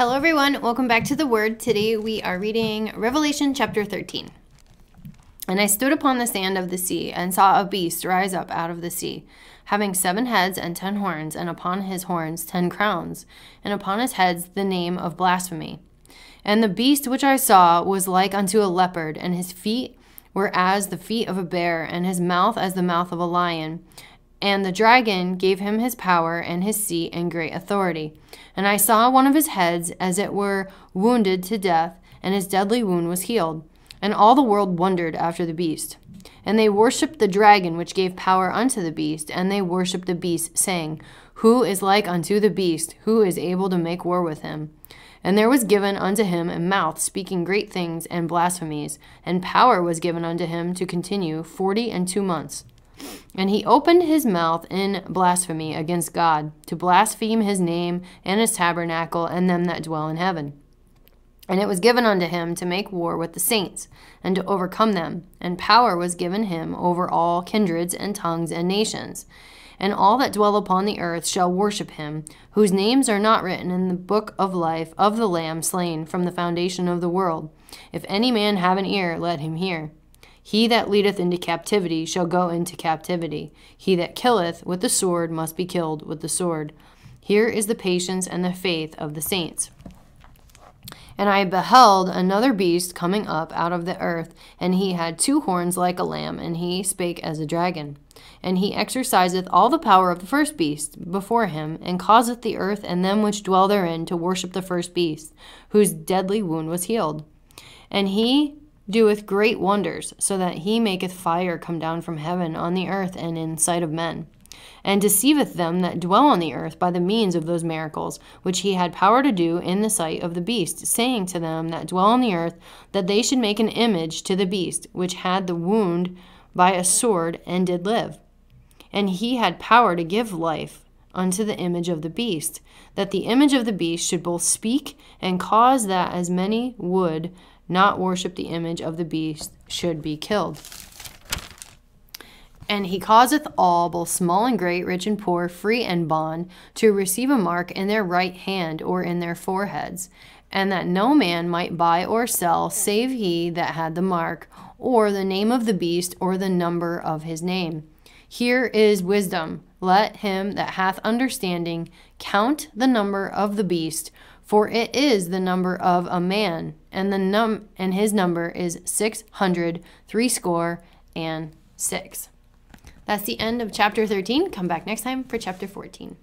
Hello, everyone. Welcome back to the Word. Today we are reading Revelation chapter 13. And I stood upon the sand of the sea and saw a beast rise up out of the sea, having seven heads and ten horns, and upon his horns ten crowns, and upon his heads the name of blasphemy. And the beast which I saw was like unto a leopard, and his feet were as the feet of a bear, and his mouth as the mouth of a lion. And the dragon gave him his power and his seat and great authority. And I saw one of his heads as it were wounded to death, and his deadly wound was healed. And all the world wondered after the beast. And they worshipped the dragon which gave power unto the beast, and they worshipped the beast, saying, Who is like unto the beast? Who is able to make war with him? And there was given unto him a mouth speaking great things and blasphemies, and power was given unto him to continue forty and two months. And he opened his mouth in blasphemy against God, to blaspheme his name and his tabernacle and them that dwell in heaven. And it was given unto him to make war with the saints, and to overcome them. And power was given him over all kindreds and tongues and nations. And all that dwell upon the earth shall worship him, whose names are not written in the book of life of the Lamb slain from the foundation of the world. If any man have an ear, let him hear. He that leadeth into captivity shall go into captivity. He that killeth with the sword must be killed with the sword. Here is the patience and the faith of the saints. And I beheld another beast coming up out of the earth, and he had two horns like a lamb, and he spake as a dragon. And he exerciseth all the power of the first beast before him, and causeth the earth and them which dwell therein to worship the first beast, whose deadly wound was healed. And he doeth great wonders, so that he maketh fire come down from heaven on the earth and in sight of men, and deceiveth them that dwell on the earth by the means of those miracles which he had power to do in the sight of the beast, saying to them that dwell on the earth that they should make an image to the beast, which had the wound by a sword and did live. And he had power to give life unto the image of the beast, that the image of the beast should both speak and cause that as many would not worship the image of the beast should be killed. And he causeth all, both small and great, rich and poor, free and bond, to receive a mark in their right hand or in their foreheads, and that no man might buy or sell save he that had the mark, or the name of the beast, or the number of his name. Here is wisdom. Let him that hath understanding count the number of the beast, for it is the number of a man, and the num and his number is six hundred threescore and six. That's the end of chapter 13. Come back next time for chapter 14.